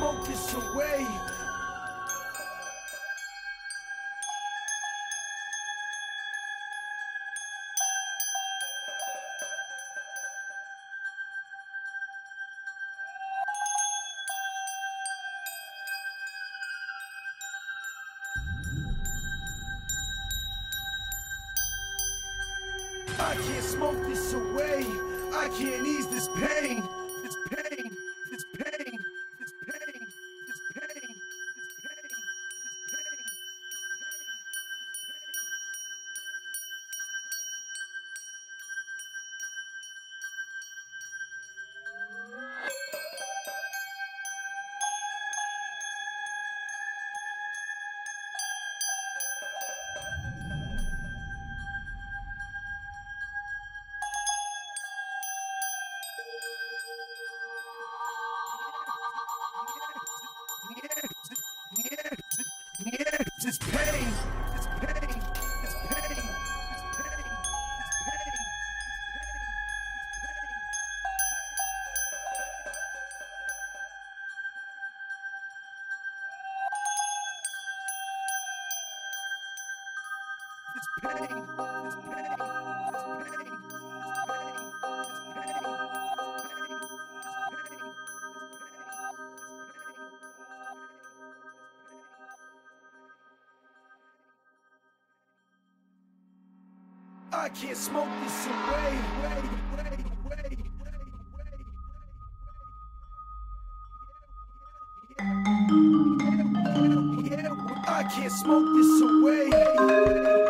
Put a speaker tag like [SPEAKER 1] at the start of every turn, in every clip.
[SPEAKER 1] smoke this away. I can't smoke this away. I can't ease this pain. It's pain. It's pain. It's pain. It's pain. It's pain. I can't smoke this away. Way, way, way, I can't smoke this away.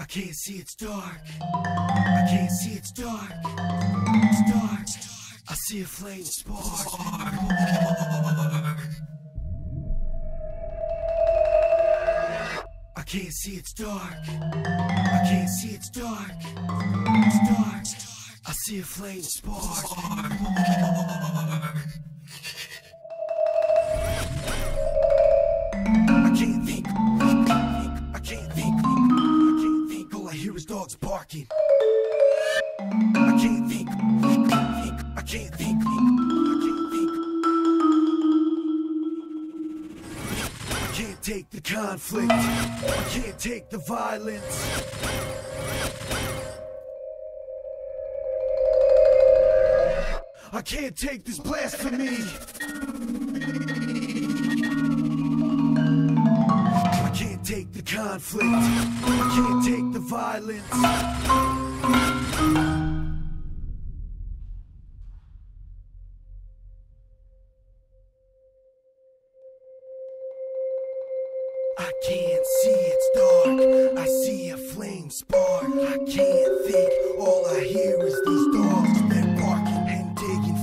[SPEAKER 1] I can't see it's dark. I can't see it's dark. It's dark. I see a flame spark. I can't see it's dark. I can't see it's dark. It's dark. I see a flame spark. Conflict. I can't take the violence. I can't take this blasphemy. I can't take the conflict. I can't take the violence.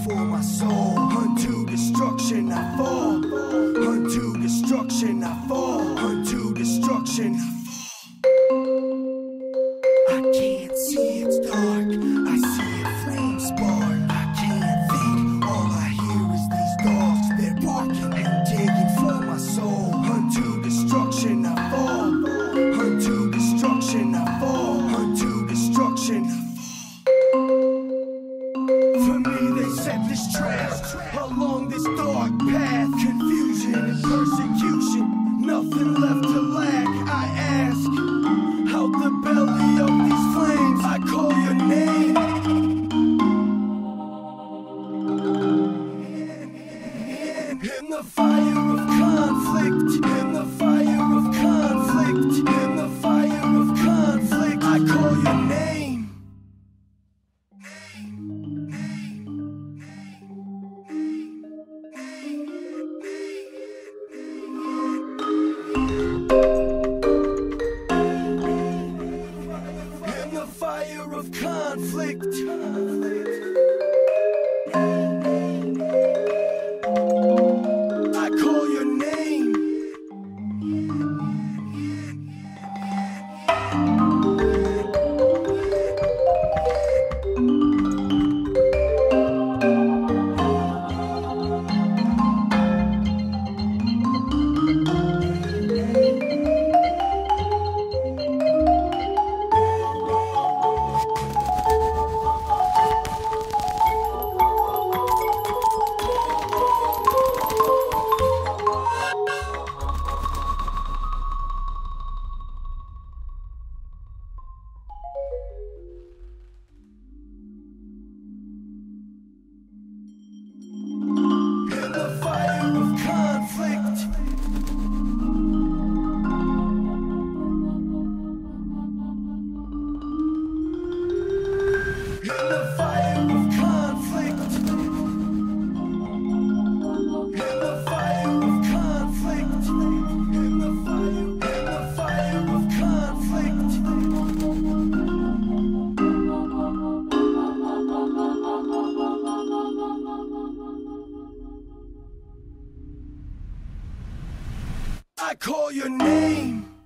[SPEAKER 1] For my soul. Unto destruction I fall. Unto destruction I fall. I call your name.